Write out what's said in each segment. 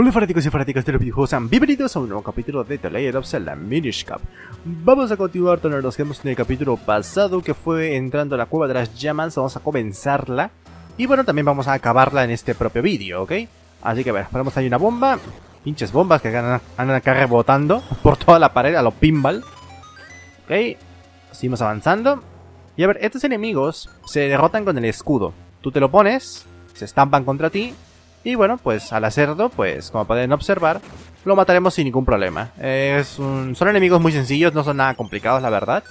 Hola fanáticos y fanáticas de los videojuegos, bienvenidos a un nuevo capítulo de The Legend of Zelda Minish Cap. Vamos a continuar donde nos quedamos en el capítulo pasado que fue entrando a la cueva de las llamas, vamos a comenzarla y bueno, también vamos a acabarla en este propio vídeo, ¿ok? Así que a ver, ponemos ahí una bomba, pinches bombas que andan acá rebotando por toda la pared a los pinball. Ok, seguimos avanzando. Y a ver, estos enemigos se derrotan con el escudo. Tú te lo pones, se estampan contra ti y bueno, pues al hacerlo, pues como pueden observar, lo mataremos sin ningún problema. Es un... Son enemigos muy sencillos, no son nada complicados, la verdad.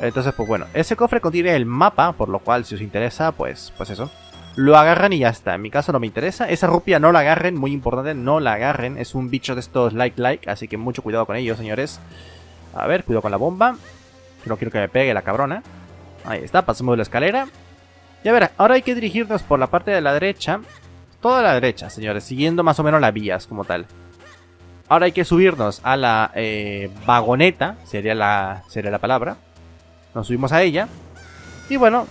Entonces, pues bueno, ese cofre contiene el mapa, por lo cual si os interesa, pues, pues eso. Lo agarran y ya está. En mi caso no me interesa. Esa rupia no la agarren, muy importante, no la agarren. Es un bicho de estos like-like, así que mucho cuidado con ellos, señores. A ver, cuidado con la bomba. No quiero que me pegue la cabrona. Ahí está, pasamos de la escalera. Y a ver, ahora hay que dirigirnos por la parte de la derecha toda la derecha, señores, siguiendo más o menos las vías como tal. Ahora hay que subirnos a la eh, vagoneta, sería la, sería la palabra. Nos subimos a ella. Y bueno,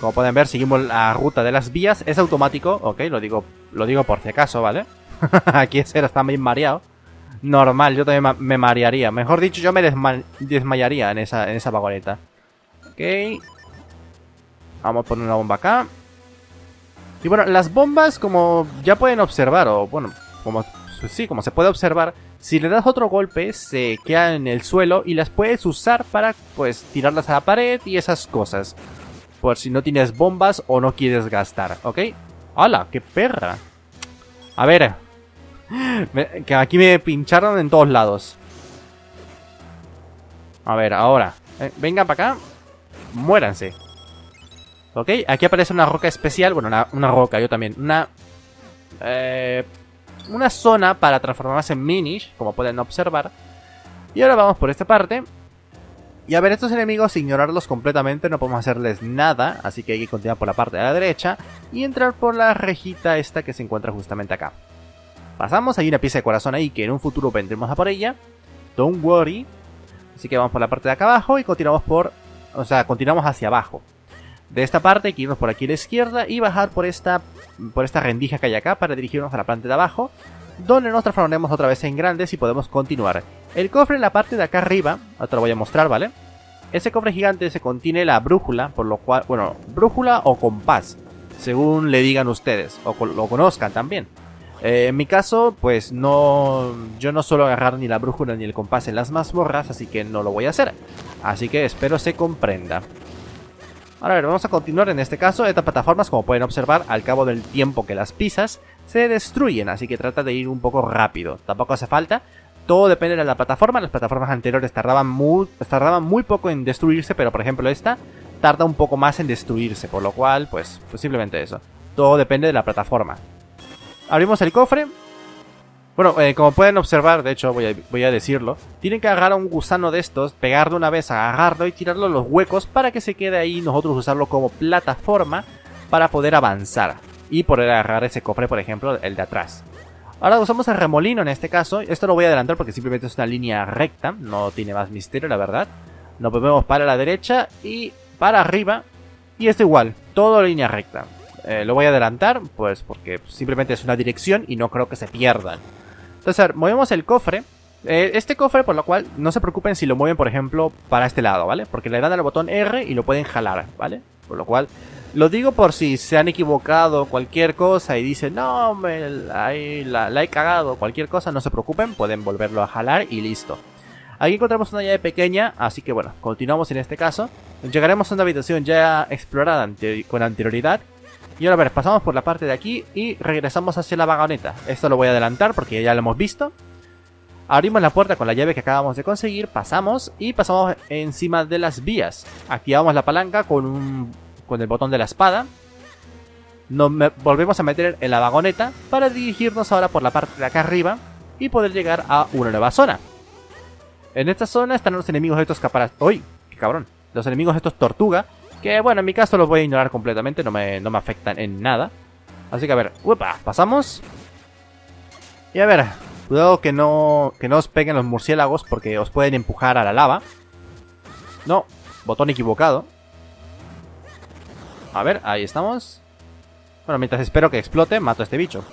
como pueden ver, seguimos la ruta de las vías. Es automático, ok, lo digo, lo digo por si acaso, ¿vale? Aquí ese está bien mareado. Normal, yo también me marearía. Mejor dicho, yo me desmayaría en esa, en esa vagoneta. Ok. Vamos a poner una bomba acá. Y bueno, las bombas, como ya pueden observar, o bueno, como sí, como se puede observar, si le das otro golpe, se quedan en el suelo y las puedes usar para, pues, tirarlas a la pared y esas cosas. Por si no tienes bombas o no quieres gastar, ¿ok? ¡Hala! ¡Qué perra! A ver. que aquí me pincharon en todos lados. A ver, ahora. Eh, venga para acá. Muéranse. ¿Ok? Aquí aparece una roca especial. Bueno, una, roca, yo también. Una... Eh, una zona para transformarse en Minish, como pueden observar. Y ahora vamos por esta parte. Y a ver, estos enemigos, ignorarlos completamente, no podemos hacerles nada. Así que hay que continuar por la parte de la derecha. Y entrar por la rejita esta que se encuentra justamente acá. Pasamos, hay una pieza de corazón ahí que en un futuro vendremos a por ella. Don't worry. Así que vamos por la parte de acá abajo y continuamos por... O sea, continuamos hacia abajo de esta parte, que irnos por aquí a la izquierda y bajar por esta, por esta rendija que hay acá para dirigirnos a la planta de abajo, donde nos transformaremos otra vez en grandes y podemos continuar. El cofre en la parte de acá arriba, ahora te lo voy a mostrar, ¿vale? Ese cofre gigante se contiene la brújula, por lo cual, bueno, brújula o compás, según le digan ustedes, o lo conozcan también. Eh, en mi caso, pues no, yo no suelo agarrar ni la brújula ni el compás en las mazmorras, así que no lo voy a hacer. Así que espero se comprenda. Ahora a ver, vamos a continuar en este caso. Estas plataformas, como pueden observar, al cabo del tiempo que las pisas, se destruyen, así que trata de ir un poco rápido. Tampoco hace falta. Todo depende de la plataforma. Las plataformas anteriores tardaban muy, tardaban muy poco en destruirse, pero por ejemplo esta tarda un poco más en destruirse, por lo cual, pues, pues simplemente eso. Todo depende de la plataforma. Abrimos el cofre, bueno, eh, como pueden observar, de hecho voy a, decirlo, tienen que agarrar a un gusano de estos, pegarlo una vez, agarrarlo y tirarlo a los huecos para que se quede ahí y nosotros usarlo como plataforma para poder avanzar y poder agarrar ese cofre, por ejemplo, el de atrás. Ahora usamos el remolino en este caso, esto lo voy a adelantar porque simplemente es una línea recta, no tiene más misterio la verdad. Nos movemos para la derecha y para arriba y esto igual, todo línea recta. Eh, lo voy a adelantar, pues porque simplemente es una dirección y no creo que se pierdan. Entonces, movemos el cofre. Eh, este cofre, por lo cual, no se preocupen si lo mueven, por ejemplo, para este lado, ¿vale? Porque le dan al botón R y lo pueden jalar, ¿vale? Por lo cual, lo digo por si se han equivocado cualquier cosa y dicen, no, me, la, la, he cagado, cualquier cosa, no se preocupen, pueden volverlo a jalar y listo. Aquí encontramos una llave pequeña, así que bueno, continuamos en este caso. Llegaremos a una habitación ya explorada con anterioridad, y ahora ver, pasamos por la parte de aquí y regresamos hacia la vagoneta. Esto lo voy a adelantar porque ya lo hemos visto. Abrimos la puerta con la llave que acabamos de conseguir, pasamos y pasamos encima de las vías. Activamos la palanca con, con el botón de la espada. Nos volvemos a meter en la vagoneta para dirigirnos ahora por la parte de acá arriba y poder llegar a una nueva zona. En esta zona están los enemigos de estos caparazos. ¡Uy! ¡Qué cabrón! Los enemigos de estos tortuga que bueno, en mi caso los voy a ignorar completamente, no me, no me afectan en nada. Así que a ver, upa, pasamos. Y a ver, cuidado que no, que no os peguen los murciélagos porque os pueden empujar a la lava. No, botón equivocado. A ver, ahí estamos. Bueno, mientras espero que explote, mato a este bicho.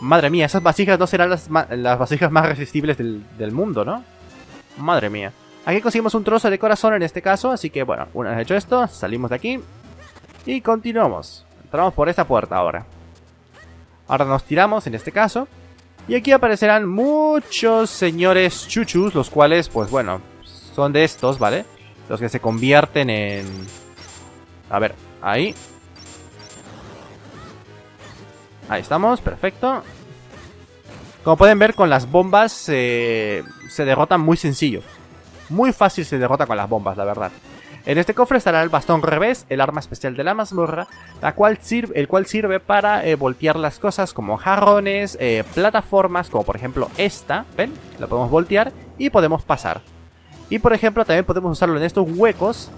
Madre mía, esas vasijas no serán las, las vasijas más resistibles del, del, mundo, ¿no? Madre mía. Aquí conseguimos un trozo de corazón en este caso, así que bueno, una vez hecho esto, salimos de aquí y continuamos. Entramos por esta puerta ahora. Ahora nos tiramos en este caso. Y aquí aparecerán muchos señores chuchus, los cuales, pues bueno, son de estos, ¿vale? Los que se convierten en... A ver, ahí. Ahí estamos, perfecto. Como pueden ver, con las bombas se derrotan muy sencillo. Muy fácil se derrota con las bombas, la verdad. En este cofre estará el bastón revés, el arma especial de la mazmorra, la cual sirve, el cual sirve para eh, voltear las cosas como jarrones, eh, plataformas, como por ejemplo esta, ¿ven? La podemos voltear y podemos pasar. Y por ejemplo también podemos usarlo en estos huecos,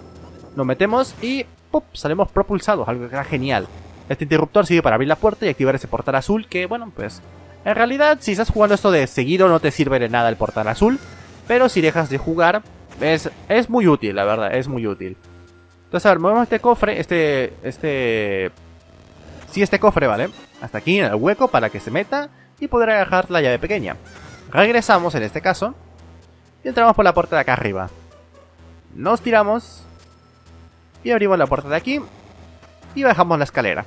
lo metemos y ¡pup! salimos propulsados, algo que era genial. Este interruptor sirve para abrir la puerta y activar ese portal azul que, bueno, pues... En realidad, si estás jugando esto de seguido no te sirve de nada el portal azul, pero si dejas de jugar, es, es muy útil, la verdad, es muy útil. Entonces, a ver, movemos este cofre, este, este... Sí, este cofre, ¿vale? Hasta aquí en el hueco para que se meta y poder agarrar la llave pequeña. Regresamos en este caso y entramos por la puerta de acá arriba. Nos tiramos y abrimos la puerta de aquí y bajamos la escalera.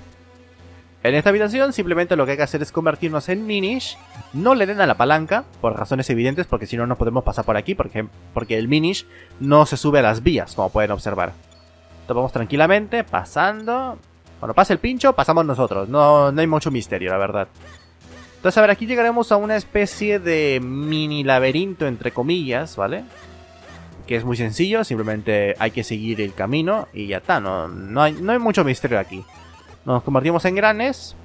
En esta habitación simplemente lo que hay que hacer es convertirnos en Minish. No le den a la palanca, por razones evidentes, porque si no, no podemos pasar por aquí, porque, porque el Minish no se sube a las vías, como pueden observar. Vamos tranquilamente, pasando. Cuando pase el pincho, pasamos nosotros. No, no hay mucho misterio, la verdad. Entonces, a ver, aquí llegaremos a una especie de mini laberinto, entre comillas, ¿vale? Que es muy sencillo, simplemente hay que seguir el camino y ya está, no, no, hay, no hay mucho misterio aquí. Nos convertimos en granes.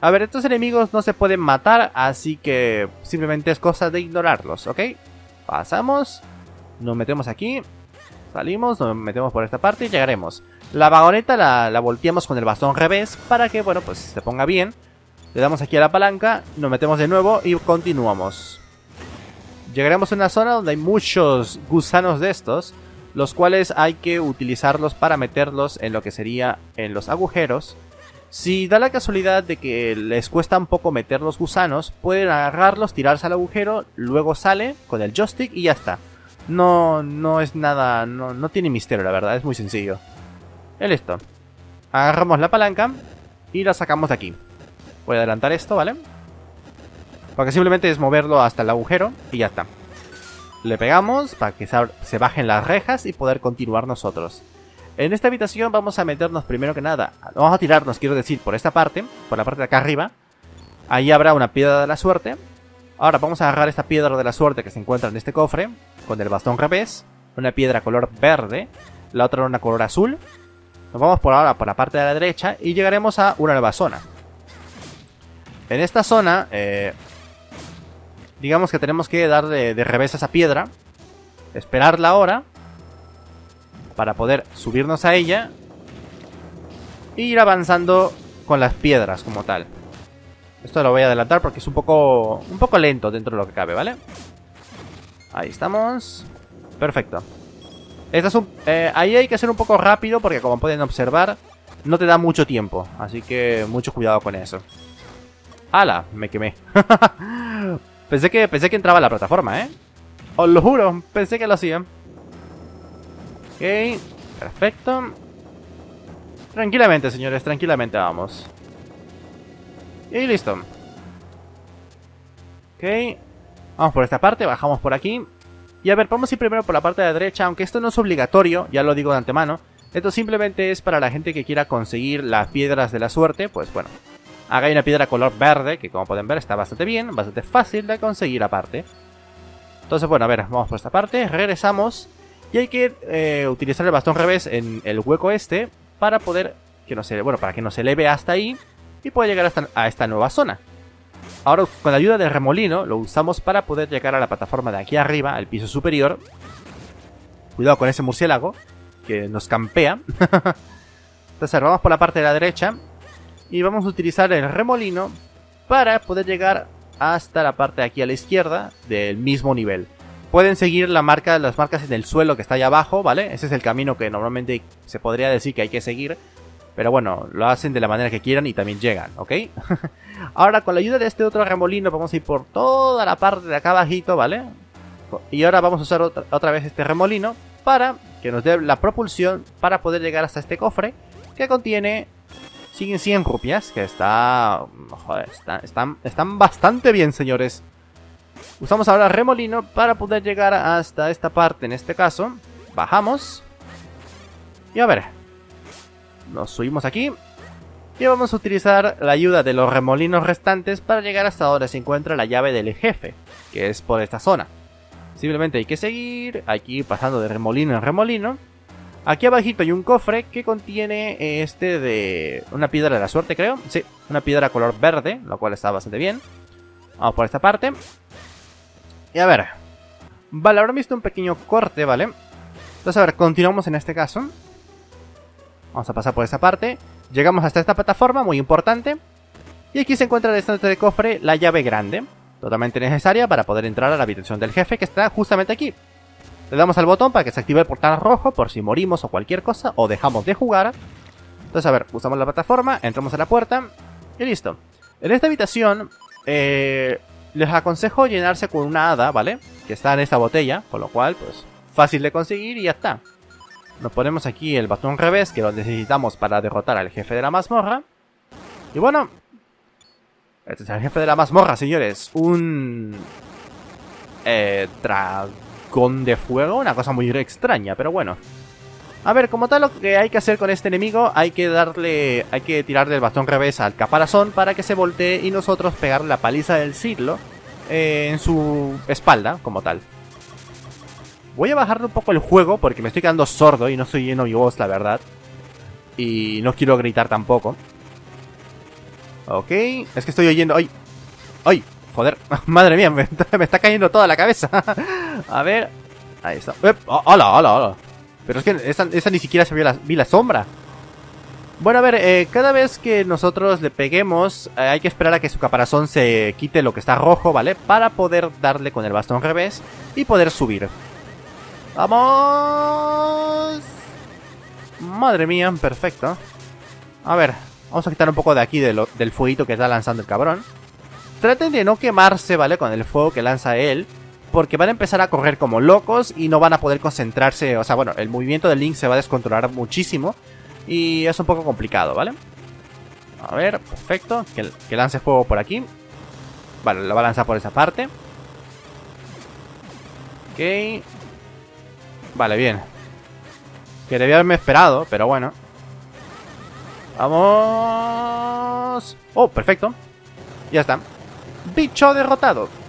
A ver, estos enemigos no se pueden matar, así que simplemente es cosa de ignorarlos, ¿ok? Pasamos, nos metemos aquí, salimos, nos metemos por esta parte y llegaremos. La vagoneta la, la volteamos con el bastón revés para que, bueno, pues se ponga bien. Le damos aquí a la palanca, nos metemos de nuevo y continuamos. Llegaremos a una zona donde hay muchos gusanos de estos, los cuales hay que utilizarlos para meterlos en lo que sería en los agujeros si da la casualidad de que les cuesta un poco meter los gusanos, pueden agarrarlos, tirarse al agujero, luego sale con el joystick y ya está. No, no es nada, no, no tiene misterio la verdad, es muy sencillo. Y listo. Agarramos la palanca y la sacamos de aquí. Voy a adelantar esto, ¿vale? Porque simplemente es moverlo hasta el agujero y ya está. Le pegamos para que se bajen las rejas y poder continuar nosotros. En esta habitación vamos a meternos primero que nada. Vamos a tirarnos, quiero decir, por esta parte. Por la parte de acá arriba. Ahí habrá una piedra de la suerte. Ahora vamos a agarrar esta piedra de la suerte que se encuentra en este cofre. Con el bastón revés. Una piedra color verde. La otra una color azul. Nos vamos por ahora por la parte de la derecha. Y llegaremos a una nueva zona. En esta zona... Eh, digamos que tenemos que darle de revés a esa piedra. Esperarla ahora para poder subirnos a ella e ir avanzando con las piedras como tal. Esto lo voy a adelantar porque es un poco, un poco lento dentro de lo que cabe, ¿vale? Ahí estamos. Perfecto. Es un, eh, ahí hay que ser un poco rápido porque como pueden observar no te da mucho tiempo. Así que mucho cuidado con eso. ¡Hala! Me quemé. pensé, que, pensé que entraba la plataforma, ¿eh? Os lo juro, pensé que lo hacía. Ok, perfecto. Tranquilamente, señores, tranquilamente vamos. Y listo. Ok. Vamos por esta parte, bajamos por aquí. Y a ver, vamos a ir primero por la parte de la derecha, aunque esto no es obligatorio, ya lo digo de antemano. Esto simplemente es para la gente que quiera conseguir las piedras de la suerte, pues bueno. Haga una piedra color verde, que como pueden ver está bastante bien, bastante fácil de conseguir aparte. Entonces, bueno, a ver, vamos por esta parte, regresamos y hay que eh, utilizar el bastón revés en el hueco este para poder que no se, bueno, para que nos eleve hasta ahí y pueda llegar hasta, a esta nueva zona. Ahora con la ayuda del remolino lo usamos para poder llegar a la plataforma de aquí arriba, al piso superior. Cuidado con ese murciélago que nos campea. Entonces vamos por la parte de la derecha y vamos a utilizar el remolino para poder llegar hasta la parte de aquí a la izquierda del mismo nivel. Pueden seguir la marca, las marcas en el suelo que está allá abajo, ¿vale? Ese es el camino que normalmente se podría decir que hay que seguir. Pero bueno, lo hacen de la manera que quieran y también llegan, ¿ok? ahora con la ayuda de este otro remolino vamos a ir por toda la parte de acá abajito, ¿vale? Y ahora vamos a usar otra, otra vez este remolino para que nos dé la propulsión para poder llegar hasta este cofre que contiene siguen 100 rupias, que está... Joder, están, están bastante bien, señores. Usamos ahora remolino para poder llegar hasta esta parte, en este caso. Bajamos. Y a ver. Nos subimos aquí. Y vamos a utilizar la ayuda de los remolinos restantes para llegar hasta donde se encuentra la llave del jefe, que es por esta zona. Simplemente hay que seguir, aquí pasando de remolino en remolino. Aquí abajito hay un cofre que contiene este de una piedra de la suerte, creo. Sí, una piedra color verde, lo cual está bastante bien. Vamos por esta parte. Y a ver. Vale, he visto un pequeño corte, ¿vale? Entonces, a ver, continuamos en este caso. Vamos a pasar por esta parte. Llegamos hasta esta plataforma, muy importante. Y aquí se encuentra en este cofre la llave grande. Totalmente necesaria para poder entrar a la habitación del jefe que está justamente aquí. Le damos al botón para que se active el portal rojo por si morimos o cualquier cosa o dejamos de jugar. Entonces, a ver, usamos la plataforma, entramos a la puerta y listo. En esta habitación eh, les aconsejo llenarse con una hada, ¿vale? Que está en esta botella, con lo cual, pues, fácil de conseguir y ya está. Nos ponemos aquí el bastón revés, que lo necesitamos para derrotar al jefe de la mazmorra. Y bueno, este es el jefe de la mazmorra, señores. Un... Eh, con de fuego, una cosa muy extraña, pero bueno. A ver, como tal lo que hay que hacer con este enemigo, hay que darle, hay que tirarle el bastón revés al caparazón para que se voltee y nosotros pegarle la paliza del siglo eh, en su espalda, como tal. Voy a bajarle un poco el juego porque me estoy quedando sordo y no estoy lleno mi voz, la verdad. Y no quiero gritar tampoco. Ok, es que estoy oyendo... ¡Ay! ¡Ay! Joder, madre mía, me, está cayendo toda la cabeza. a ver. Ahí está. ¡Hola, hola, hola! Pero es que esa, ni siquiera se vio la, vi la sombra. Bueno, a ver, eh, cada vez que nosotros le peguemos, eh, hay que esperar a que su caparazón se quite lo que está rojo, ¿vale? Para poder darle con el bastón revés y poder subir. ¡Vamos! Madre mía, perfecto. A ver, vamos a quitar un poco de aquí del fueguito que está lanzando el cabrón. Traten de no quemarse, ¿vale? Con el fuego que lanza él. Porque van a empezar a correr como locos y no van a poder concentrarse. O sea, bueno, el movimiento del Link se va a descontrolar muchísimo. Y es un poco complicado, ¿vale? A ver, perfecto. Que, lance fuego por aquí. Vale, lo va a lanzar por esa parte. Ok. Vale, bien. Que debía haberme esperado, pero bueno. Vamos. Oh, perfecto. Ya está. Bicho derrotado.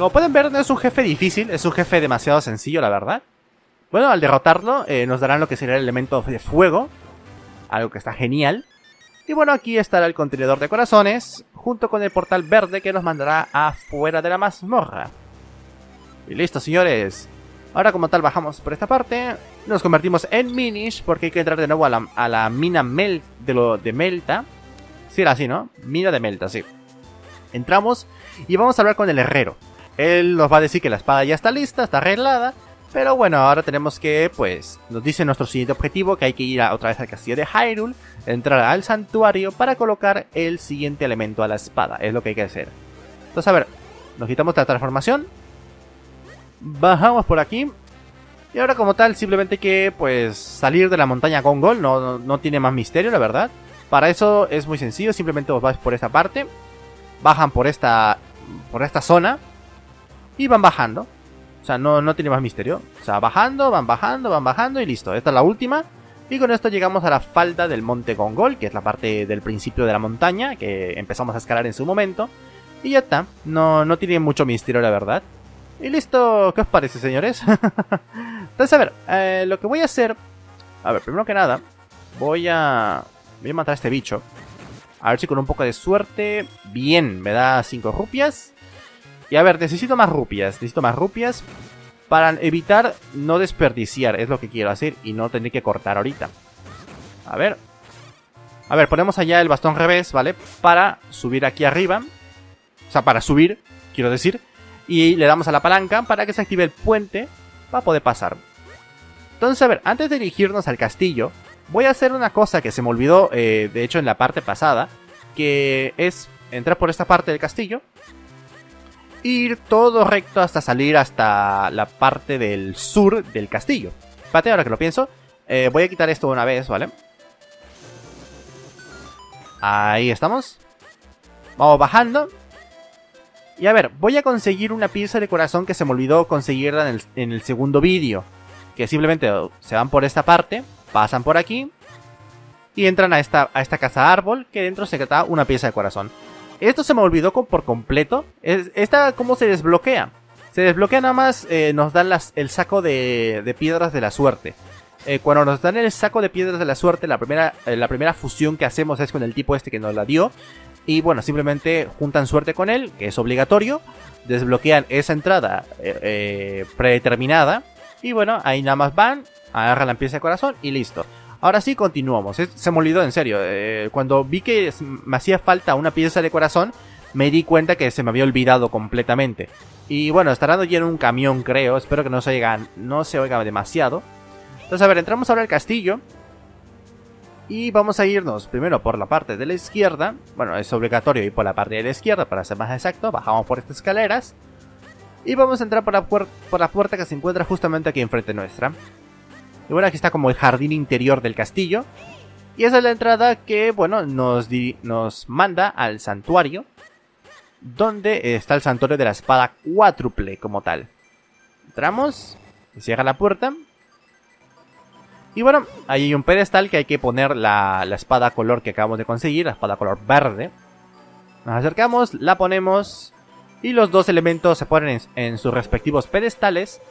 Como pueden ver, no es un jefe difícil, es un jefe demasiado sencillo, la verdad. Bueno, al derrotarlo, eh, nos darán lo que sería el elemento de fuego. Algo que está genial. Y bueno, aquí estará el contenedor de corazones, junto con el portal verde que nos mandará afuera de la mazmorra. Y listo, señores. Ahora como tal bajamos por esta parte, nos convertimos en Minish porque hay que entrar de nuevo a la, mina Mel de, lo, de Melta. Sí, era así, ¿no? Mina de Melta, sí. Entramos y vamos a hablar con el herrero. Él nos va a decir que la espada ya está lista, está arreglada. Pero bueno, ahora tenemos que, pues, nos dice nuestro siguiente objetivo que hay que ir otra vez al castillo de Hyrule, entrar al santuario para colocar el siguiente elemento a la espada. Es lo que hay que hacer. Entonces, a ver, nos quitamos la transformación. Bajamos por aquí. Y ahora como tal, simplemente que, pues, salir de la montaña con gol. No, no, no tiene más misterio, la verdad. Para eso es muy sencillo, simplemente os vais por esta parte bajan por esta, por esta zona y van bajando. O sea, no, no tiene más misterio. O sea, bajando, van bajando, van bajando y listo. Esta es la última. Y con esto llegamos a la falda del monte Gongol, que es la parte del principio de la montaña, que empezamos a escalar en su momento. Y ya está. No, no tiene mucho misterio, la verdad. Y listo. ¿Qué os parece, señores? Entonces, a ver, eh, lo que voy a hacer... A ver, primero que nada, voy a... Voy a matar a este bicho. A ver si con un poco de suerte... Bien, me da 5 rupias. Y a ver, necesito más rupias. Necesito más rupias para evitar no desperdiciar. Es lo que quiero hacer y no tener que cortar ahorita. A ver. A ver, ponemos allá el bastón revés, ¿vale? Para subir aquí arriba. O sea, para subir, quiero decir. Y le damos a la palanca para que se active el puente para poder pasar. Entonces, a ver, antes de dirigirnos al castillo, voy a hacer una cosa que se me olvidó, eh, de hecho, en la parte pasada, que es entrar por esta parte del castillo, ir todo recto hasta salir hasta la parte del sur del castillo. Espérate, ahora que lo pienso, eh, voy a quitar esto una vez, ¿vale? Ahí estamos. Vamos bajando. Y a ver, voy a conseguir una pieza de corazón que se me olvidó conseguirla en el, segundo vídeo. Que simplemente se van por esta parte, pasan por aquí y entran a esta, a esta casa árbol que dentro se queda una pieza de corazón. Esto se me olvidó por completo. esta, ¿cómo se desbloquea? Se desbloquea nada más, eh, nos dan las, el saco de, de, piedras de la suerte. Eh, cuando nos dan el saco de piedras de la suerte, la primera, eh, la primera fusión que hacemos es con el tipo este que nos la dio. Y bueno, simplemente juntan suerte con él, que es obligatorio. Desbloquean esa entrada predeterminada. Y bueno, ahí nada más van, agarran la pieza de corazón y listo. Ahora sí, continuamos. Se me olvidó, en serio. Eh, cuando vi que me hacía falta una pieza de corazón, me di cuenta que se me había olvidado completamente. Y bueno, estará ya en un camión, creo. Espero que no se, oiga, no se oiga demasiado. Entonces, a ver, entramos ahora al castillo. Y vamos a irnos primero por la parte de la izquierda. Bueno, es obligatorio ir por la parte de la izquierda para ser más exacto. Bajamos por estas escaleras. Y vamos a entrar por la, por la puerta que se encuentra justamente aquí enfrente nuestra. Y bueno, aquí está como el jardín interior del castillo. Y esa es la entrada que, bueno, nos, nos manda al santuario. Donde está el santuario de la espada cuádruple como tal. Entramos. Cierra la puerta. Y bueno, ahí hay un pedestal que hay que poner la, espada color que acabamos de conseguir. La espada color verde. Nos acercamos, la ponemos. Y los dos elementos se ponen en sus respectivos pedestales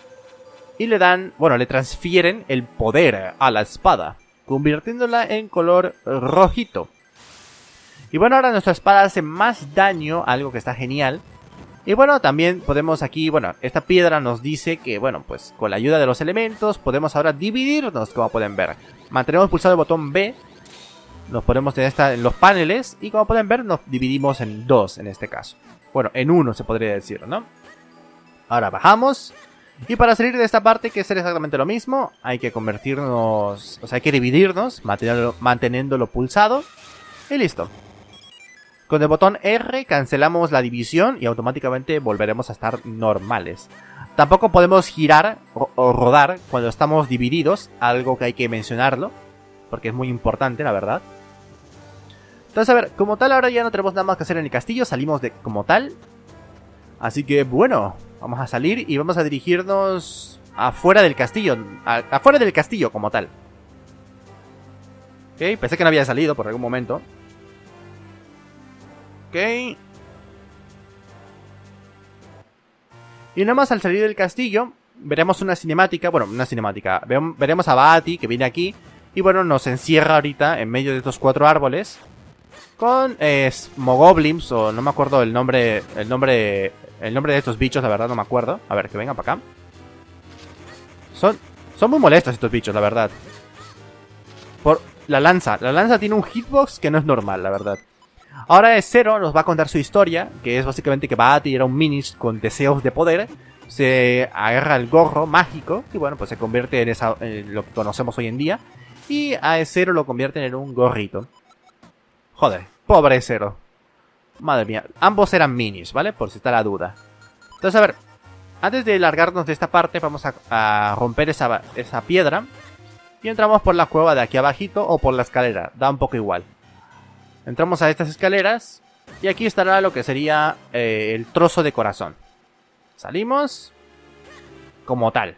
y le dan, bueno, le transfieren el poder a la espada, convirtiéndola en color rojito. Y bueno, ahora nuestra espada hace más daño, algo que está genial. Y bueno, también podemos aquí, bueno, esta piedra nos dice que, bueno, pues con la ayuda de los elementos podemos ahora dividirnos, como pueden ver. Mantenemos pulsado el botón B, nos ponemos en, esta, en los paneles y como pueden ver nos dividimos en dos en este caso. Bueno, en uno se podría decir, ¿no? Ahora bajamos y para salir de esta parte hay que hacer exactamente lo mismo. Hay que convertirnos, o sea, hay que dividirnos, manteniéndolo, pulsado. Y listo. Con el botón R cancelamos la división y automáticamente volveremos a estar normales. Tampoco podemos girar o, rodar cuando estamos divididos, algo que hay que mencionarlo, porque es muy importante, la verdad. Entonces, a ver, como tal ahora ya no tenemos nada más que hacer en el castillo, salimos de como tal. Así que bueno, Vamos a salir y vamos a dirigirnos afuera del castillo. afuera del castillo como tal. Ok, pensé que no había salido por algún momento. Ok. Y nada más al salir del castillo, veremos una cinemática, bueno, una cinemática. Veremos a Bati que viene aquí y bueno, nos encierra ahorita en medio de estos cuatro árboles con eh, Mogoblins o no me acuerdo el nombre, el nombre el nombre de estos bichos, la verdad, no me acuerdo. A ver, que vengan para acá. Son, son muy molestos estos bichos, la verdad. Por la lanza. La lanza tiene un hitbox que no es normal, la verdad. Ahora es Zero, nos va a contar su historia, que es básicamente que Bati era un Minish con deseos de poder. Se agarra el gorro mágico y bueno, pues se convierte en, esa, lo que conocemos hoy en día. Y a Zero lo convierten en un gorrito. Joder, pobre Zero. Madre mía, ambos eran minis, ¿vale? Por si está la duda. Entonces, a ver, antes de largarnos de esta parte, vamos a, romper esa, esa, piedra. Y entramos por la cueva de aquí abajito o por la escalera, da un poco igual. Entramos a estas escaleras y aquí estará lo que sería eh, el trozo de corazón. Salimos como tal.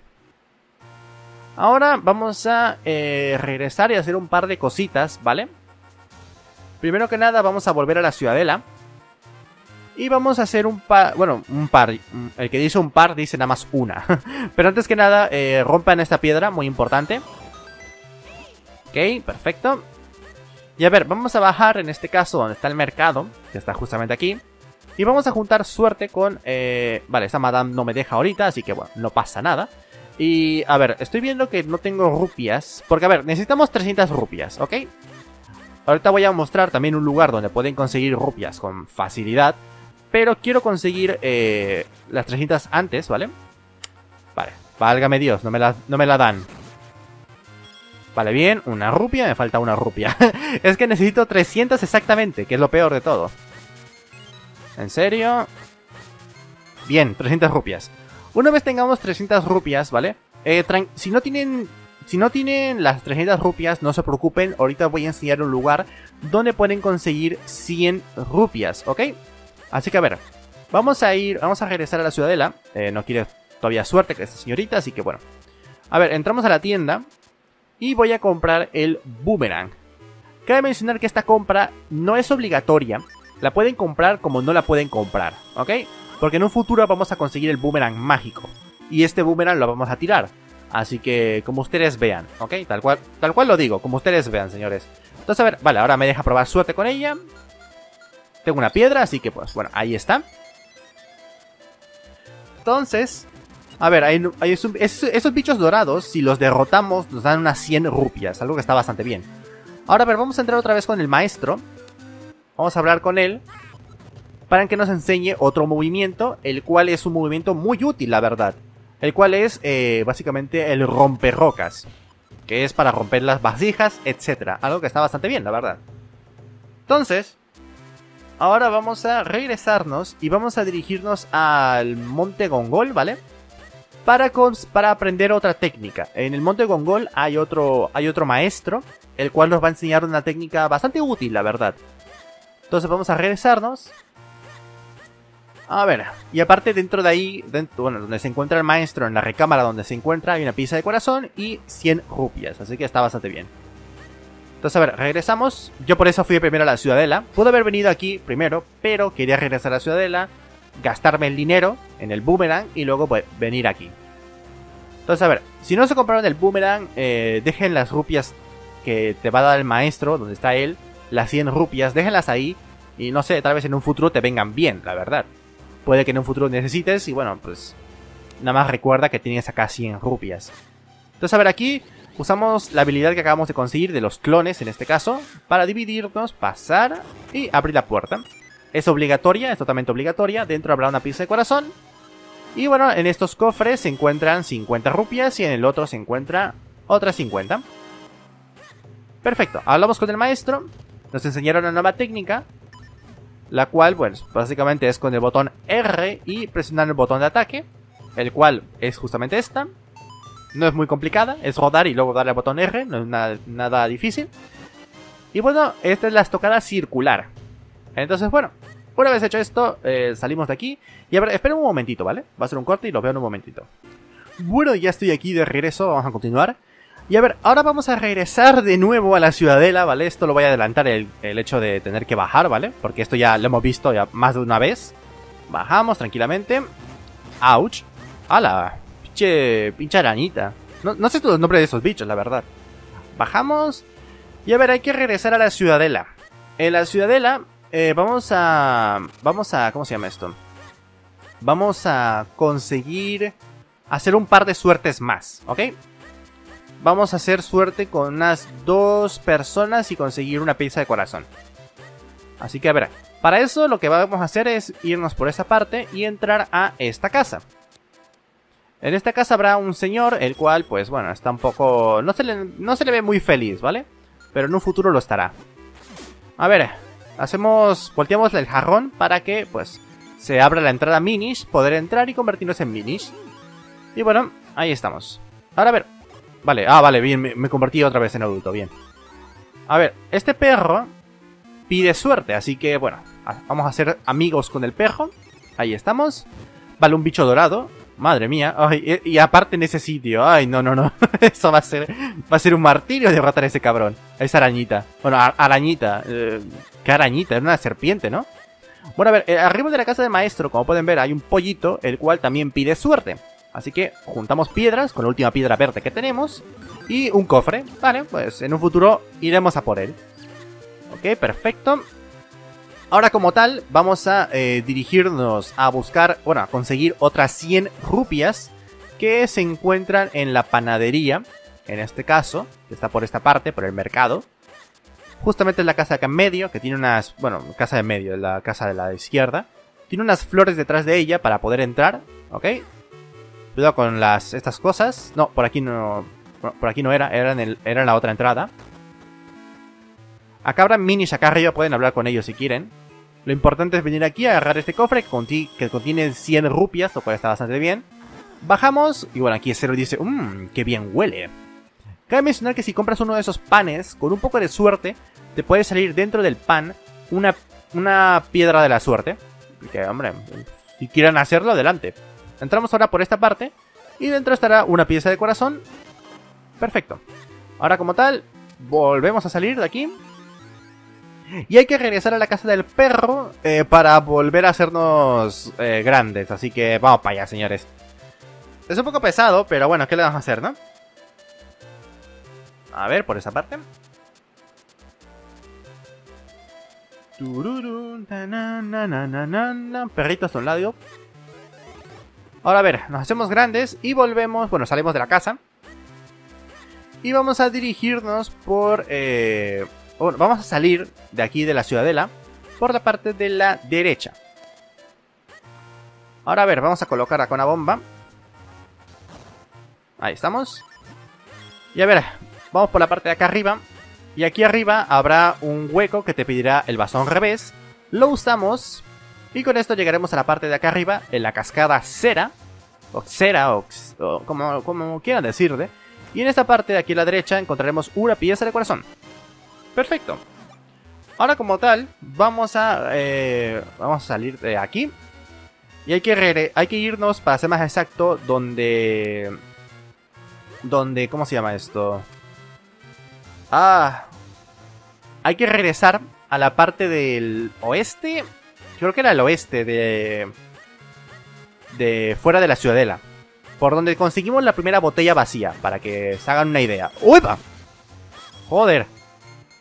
Ahora vamos a eh, regresar y hacer un par de cositas, ¿vale? Primero que nada vamos a volver a la ciudadela. Y vamos a hacer un par, bueno, un par. El que dice un par dice nada más una. Pero antes que nada, eh, rompan esta piedra, muy importante. Ok, perfecto. Y a ver, vamos a bajar en este caso donde está el mercado, que está justamente aquí. Y vamos a juntar suerte con... Eh, vale, esta madame no me deja ahorita, así que bueno, no pasa nada. Y a ver, estoy viendo que no tengo rupias. Porque a ver, necesitamos 300 rupias, ¿ok? Ahorita voy a mostrar también un lugar donde pueden conseguir rupias con facilidad. Pero quiero conseguir eh, las 300 antes, ¿vale? Vale, válgame Dios, no me la, no me la dan. Vale, bien, una rupia, me falta una rupia. es que necesito 300 exactamente, que es lo peor de todo. ¿En serio? Bien, 300 rupias. Una vez tengamos 300 rupias, ¿vale? Eh, si no tienen... Si no tienen las 300 rupias, no se preocupen. Ahorita voy a enseñar un lugar donde pueden conseguir 100 rupias, ¿ok? Así que a ver, vamos a ir, vamos a regresar a la ciudadela. Eh, no quiere todavía suerte que esta señorita, así que bueno. A ver, entramos a la tienda y voy a comprar el boomerang. Cabe mencionar que esta compra no es obligatoria. La pueden comprar como no la pueden comprar, ¿ok? Porque en un futuro vamos a conseguir el boomerang mágico. Y este boomerang lo vamos a tirar. Así que como ustedes vean, ¿ok? Tal cual, tal cual lo digo, como ustedes vean, señores. Entonces, a ver, vale, ahora me deja probar suerte con ella. Tengo una piedra, así que pues, bueno, ahí está. Entonces, a ver, hay, esos, bichos dorados, si los derrotamos, nos dan unas 100 rupias, algo que está bastante bien. Ahora, a ver, vamos a entrar otra vez con el maestro. Vamos a hablar con él para que nos enseñe otro movimiento, el cual es un movimiento muy útil, la verdad. El cual es eh, básicamente el romperrocas, que es para romper las vasijas, etc. Algo que está bastante bien, la verdad. Entonces, ahora vamos a regresarnos y vamos a dirigirnos al Monte Gongol, ¿vale? para, para aprender otra técnica. En el Monte Gongol hay otro, hay otro maestro, el cual nos va a enseñar una técnica bastante útil, la verdad. Entonces vamos a regresarnos. A ver, y aparte dentro de ahí, bueno, donde se encuentra el maestro, en la recámara donde se encuentra, hay una pieza de corazón y 100 rupias, así que está bastante bien. Entonces, a ver, regresamos. Yo por eso fui primero a la ciudadela. Pude haber venido aquí primero, pero quería regresar a la ciudadela gastarme el dinero en el boomerang y luego pues, venir aquí. Entonces, a ver, si no se compraron el boomerang, eh, dejen las rupias que te va a dar el maestro, donde está él, las 100 rupias, déjenlas ahí y no sé, tal vez en un futuro te vengan bien, la verdad. Puede que en un futuro necesites y bueno, pues nada más recuerda que tienes acá 100 rupias. Entonces, a ver, aquí usamos la habilidad que acabamos de conseguir de los clones, en este caso, para dividirnos, pasar y abrir la puerta. Es obligatoria, es totalmente obligatoria. Dentro habrá una pieza de corazón. Y bueno, en estos cofres se encuentran 50 rupias y en el otro se encuentra otras 50. Perfecto, hablamos con el maestro. Nos enseñaron una nueva técnica. La cual, bueno, básicamente es con el botón R y presionando el botón de ataque. El cual es justamente esta. No es muy complicada, es rodar y luego darle al botón R, no es nada, nada difícil. Y bueno, esta es la estocada circular. Entonces, bueno, una vez hecho esto, eh, salimos de aquí. Y a ver, esperen un momentito, ¿vale? Va a ser un corte y lo veo en un momentito. Bueno, ya estoy aquí de regreso, vamos a continuar. Y a ver, ahora vamos a regresar de nuevo a la ciudadela, ¿vale? Esto lo voy a adelantar el, hecho de tener que bajar, ¿vale? Porque esto ya lo hemos visto ya más de una vez. Bajamos tranquilamente. ¡Auch! ¡Hala! Pinche, pinche arañita. No, no sé los nombres de esos bichos, la verdad. Bajamos. Y a ver, hay que regresar a la ciudadela. En la ciudadela eh, vamos a... Vamos a... ¿Cómo se llama esto? Vamos a conseguir hacer un par de suertes más, ¿ok? Vamos a hacer suerte con unas dos personas y conseguir una pieza de corazón. Así que a ver, para eso lo que vamos a hacer es irnos por esa parte y entrar a esta casa. En esta casa habrá un señor, el cual, pues bueno, está un poco... No se le, no se le ve muy feliz, ¿vale? Pero en un futuro lo estará. A ver, hacemos, volteamos el jarrón para que, pues, se abra la entrada Minish, poder entrar y convertirnos en Minish. Y bueno, ahí estamos. Ahora a ver. Vale, ah, vale, bien, me, convertí otra vez en adulto, bien. A ver, este perro pide suerte, así que, bueno, vamos a ser amigos con el perro. Ahí estamos. Vale, un bicho dorado. Madre mía. y, aparte en ese sitio. Ay, no, no, no. Eso va a ser. Va a ser un martirio derrotar a ese cabrón. A esa arañita. Bueno, arañita. Eh, ¿Qué arañita? Es una serpiente, ¿no? Bueno, a ver, eh, arriba de la casa del maestro, como pueden ver, hay un pollito, el cual también pide suerte. Así que juntamos piedras con la última piedra verde que tenemos. Y un cofre. Vale, pues en un futuro iremos a por él. Ok, perfecto. Ahora como tal, vamos a eh, dirigirnos a buscar, bueno, a conseguir otras 100 rupias que se encuentran en la panadería, en este caso, que está por esta parte, por el mercado. Justamente en la casa acá en medio, que tiene unas, bueno, casa de medio, la casa de la izquierda. Tiene unas flores detrás de ella para poder entrar, ¿ok? Cuidado con las, estas cosas. No, por aquí no, por aquí no era, era en, el, era en la otra entrada. Acá habrá minis acá arriba, pueden hablar con ellos si quieren. Lo importante es venir aquí, a agarrar este cofre que, contiene 100 rupias, lo cual está bastante bien. Bajamos, y bueno, aquí Cero dice, mmm, qué bien huele. Cabe mencionar que si compras uno de esos panes, con un poco de suerte, te puede salir dentro del pan una, una piedra de la suerte. Que, hombre, si quieren hacerlo, adelante. Entramos ahora por esta parte, y dentro estará una pieza de corazón. Perfecto. Ahora como tal, volvemos a salir de aquí. Y hay que regresar a la casa del perro eh, para volver a hacernos eh, grandes. Así que vamos para allá, señores. Es un poco pesado, pero bueno, ¿qué le vamos a hacer, no? A ver, por esa parte. Perritos a un lado. Ahora a ver, nos hacemos grandes y volvemos, bueno, salimos de la casa. Y vamos a dirigirnos por... Eh, bueno, vamos a salir de aquí de la ciudadela por la parte de la derecha. Ahora a ver, vamos a colocar acá una bomba. Ahí estamos. Y a ver, vamos por la parte de acá arriba. Y aquí arriba habrá un hueco que te pedirá el bastón revés. Lo usamos. Y con esto llegaremos a la parte de acá arriba, en la cascada Cera. O Cera, o, como, como quieran decirle. Y en esta parte de aquí a la derecha encontraremos una pieza de corazón. Perfecto. Ahora como tal, vamos a, eh, vamos a salir de aquí. Y hay que, hay que irnos, para ser más exacto, donde... Donde... ¿Cómo se llama esto? Ah... Hay que regresar a la parte del oeste. Creo que era el oeste de... De fuera de la ciudadela. Por donde conseguimos la primera botella vacía, para que se hagan una idea. ¡Uepa! Joder.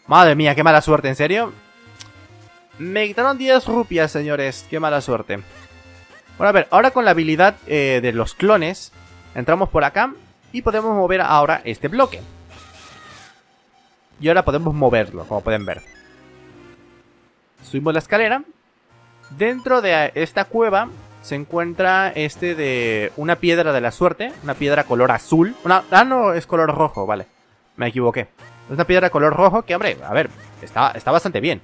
Madre mía, qué mala suerte, ¿en serio? Me quitaron 10 rupias, señores. Qué mala suerte. Bueno, a ver, ahora con la habilidad eh, de los clones, entramos por acá y podemos mover ahora este bloque. Y ahora podemos moverlo, como pueden ver. Subimos la escalera. Dentro de esta cueva se encuentra este de una piedra de la suerte, una piedra color azul. ah, no, es color rojo, vale. Me equivoqué. Es una piedra color rojo que, hombre, a ver, está, está bastante bien.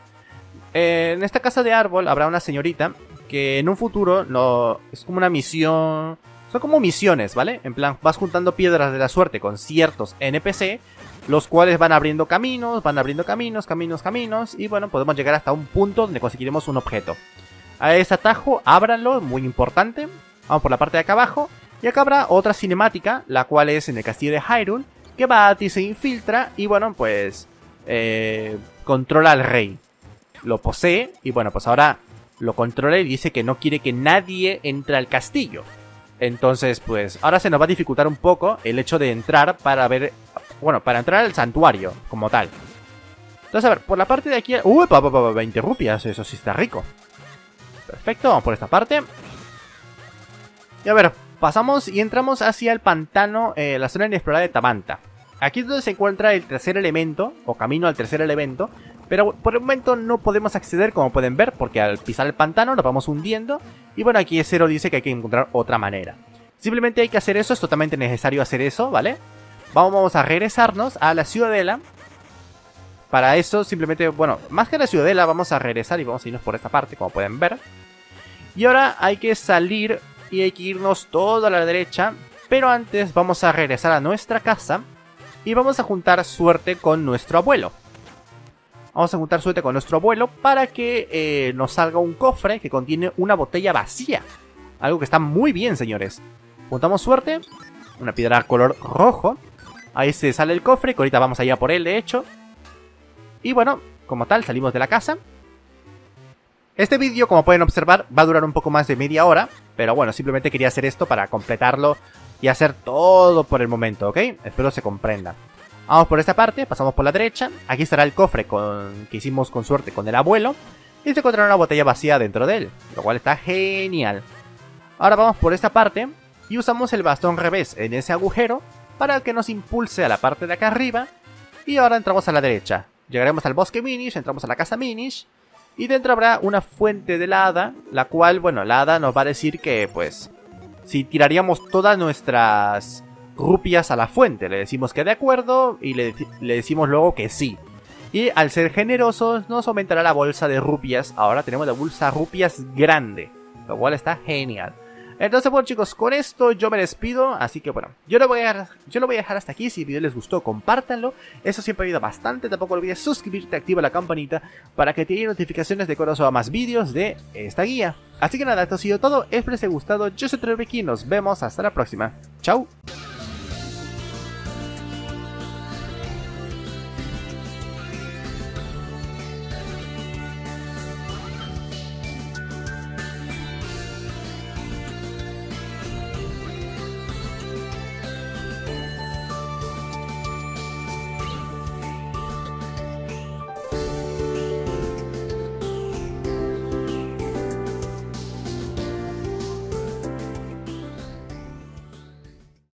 Eh, en esta casa de árbol habrá una señorita que en un futuro no, es como una misión... Son como misiones, ¿vale? En plan, vas juntando piedras de la suerte con ciertos NPC, los cuales van abriendo caminos, van abriendo caminos, caminos, caminos, y bueno, podemos llegar hasta un punto donde conseguiremos un objeto. A ese atajo, ábranlo, muy importante. Vamos por la parte de acá abajo. Y acá habrá otra cinemática, la cual es en el castillo de Hyrule, que va ti se infiltra y bueno, pues eh, controla al rey. Lo posee y bueno, pues ahora lo controla y dice que no quiere que nadie entre al castillo. Entonces, pues ahora se nos va a dificultar un poco el hecho de entrar para ver, bueno, para entrar al santuario como tal. Entonces, a ver, por la parte de aquí... ¡Uy, pa, 20 rupias! Eso sí está rico. Perfecto, vamos por esta parte. Y a ver, Pasamos y entramos hacia el pantano, eh, la zona inexplorada de Tamanta. Aquí es donde se encuentra el tercer elemento, o camino al tercer elemento, pero por el momento no podemos acceder, como pueden ver, porque al pisar el pantano nos vamos hundiendo, y bueno, aquí Zero dice que hay que encontrar otra manera. Simplemente hay que hacer eso, es totalmente necesario hacer eso, ¿vale? Vamos a regresarnos a la ciudadela. Para eso, simplemente, bueno, más que la ciudadela, vamos a regresar y vamos a irnos por esta parte, como pueden ver. Y ahora hay que salir y hay que irnos todo a la derecha. Pero antes vamos a regresar a nuestra casa y vamos a juntar suerte con nuestro abuelo. Vamos a juntar suerte con nuestro abuelo para que eh, nos salga un cofre que contiene una botella vacía. Algo que está muy bien, señores. Juntamos suerte, una piedra color rojo. Ahí se sale el cofre, que ahorita vamos a ir a por él, de hecho. Y bueno, como tal, salimos de la casa. Este vídeo, como pueden observar, va a durar un poco más de media hora, pero bueno, simplemente quería hacer esto para completarlo y hacer todo por el momento, ¿ok? Espero se comprenda. Vamos por esta parte, pasamos por la derecha, aquí estará el cofre que hicimos con suerte con el abuelo, y se encontrará una botella vacía dentro de él, lo cual está genial. Ahora vamos por esta parte, y usamos el bastón revés en ese agujero, para que nos impulse a la parte de acá arriba, y ahora entramos a la derecha. Llegaremos al bosque Minish, entramos a la casa Minish, y dentro habrá una fuente de la hada, la cual, bueno, la hada nos va a decir que, pues, si tiraríamos todas nuestras rupias a la fuente. Le decimos que de acuerdo y le, decimos luego que sí. Y al ser generosos nos aumentará la bolsa de rupias. Ahora tenemos la bolsa rupias grande, lo cual está genial. Entonces, bueno chicos, con esto yo me despido, así que bueno, yo lo voy a, yo lo voy a dejar hasta aquí, si el video les gustó, compártanlo, eso siempre ayuda bastante, tampoco olvides suscribirte, activa la campanita para que te lleguen notificaciones de cuando suba más vídeos de esta guía. Así que nada, esto ha sido todo, espero les haya gustado, yo soy y nos vemos hasta la próxima, chao.